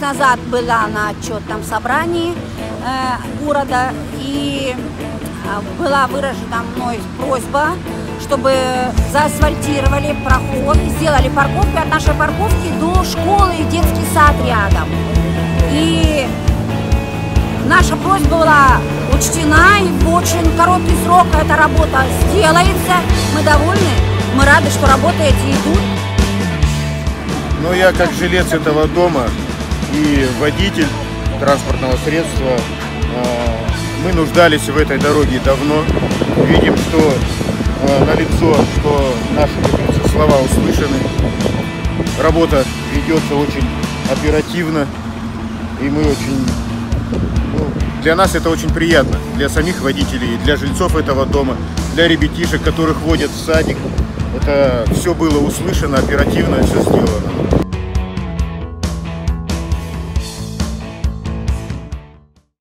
назад была на отчетном собрании э, города и э, была выражена мной просьба, чтобы заасфальтировали проход, сделали парковку от нашей парковки до школы и детский сад рядом. И наша просьба была учтена, и в очень короткий срок эта работа сделается. Мы довольны, мы рады, что работы эти идут. Но я как жилец этого дома и водитель транспортного средства, э, мы нуждались в этой дороге давно. Видим, что э, на лицо, что наши слова услышаны. Работа ведется очень оперативно, и мы очень ну, для нас это очень приятно, для самих водителей, для жильцов этого дома, для ребятишек, которых водят в садик. Это все было услышано, оперативно все сделано.